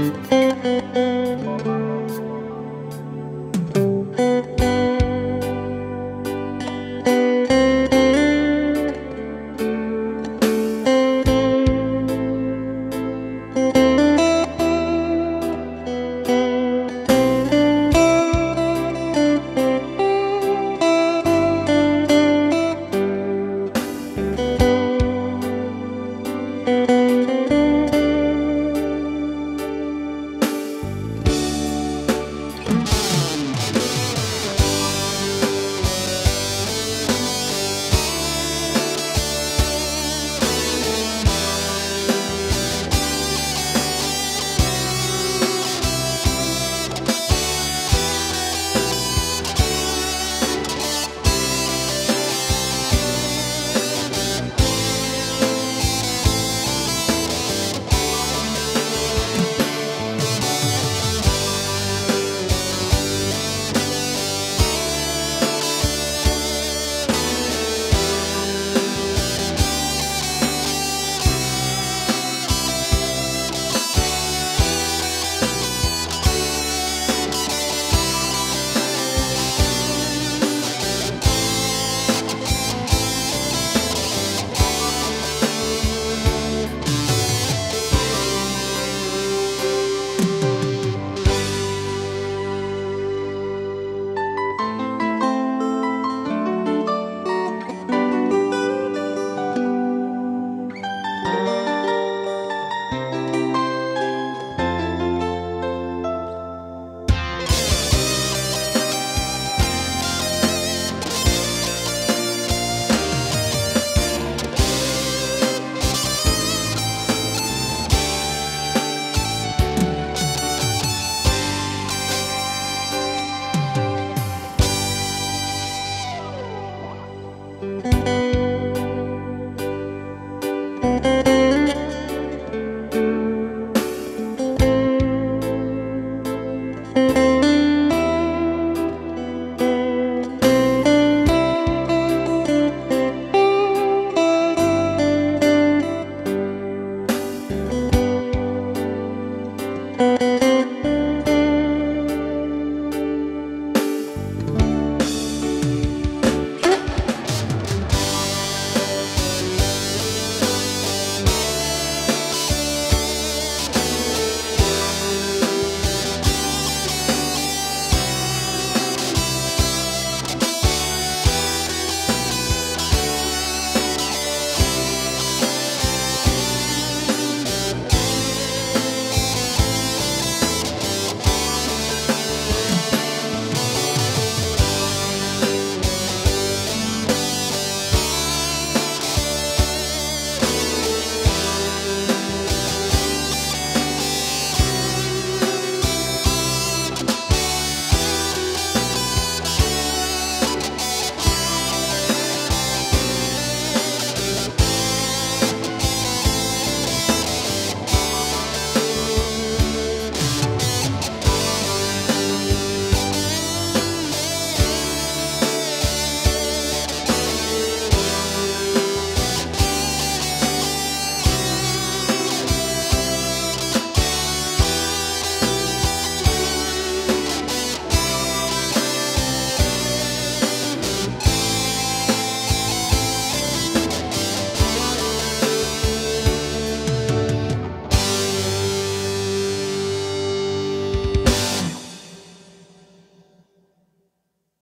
Música thank you.